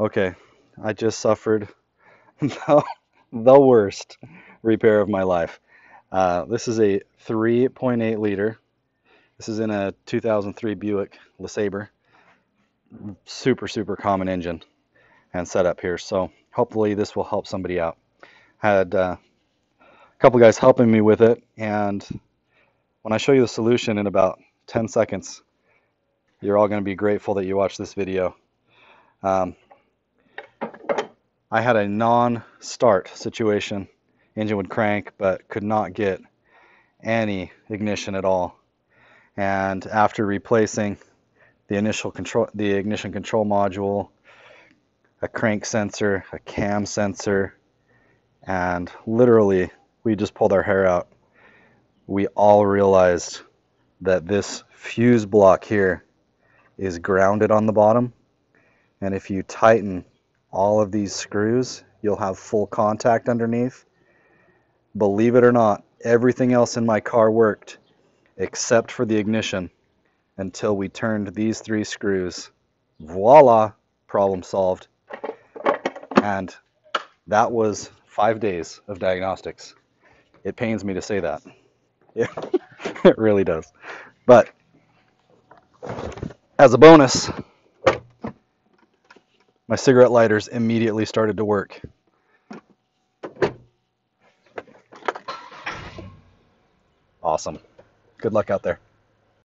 Okay, I just suffered the, the worst repair of my life. Uh, this is a 3.8 liter. This is in a 2003 Buick LeSabre. Super, super common engine and setup here. So hopefully this will help somebody out. Had uh, a couple guys helping me with it, and when I show you the solution in about 10 seconds, you're all going to be grateful that you watched this video. Um, I had a non-start situation. Engine would crank, but could not get any ignition at all. And after replacing the initial control, the ignition control module, a crank sensor, a cam sensor, and literally we just pulled our hair out. We all realized that this fuse block here is grounded on the bottom. And if you tighten all of these screws, you'll have full contact underneath. Believe it or not, everything else in my car worked except for the ignition until we turned these three screws. Voila, problem solved. And that was five days of diagnostics. It pains me to say that. It, it really does. But as a bonus, my cigarette lighters immediately started to work. Awesome. Good luck out there.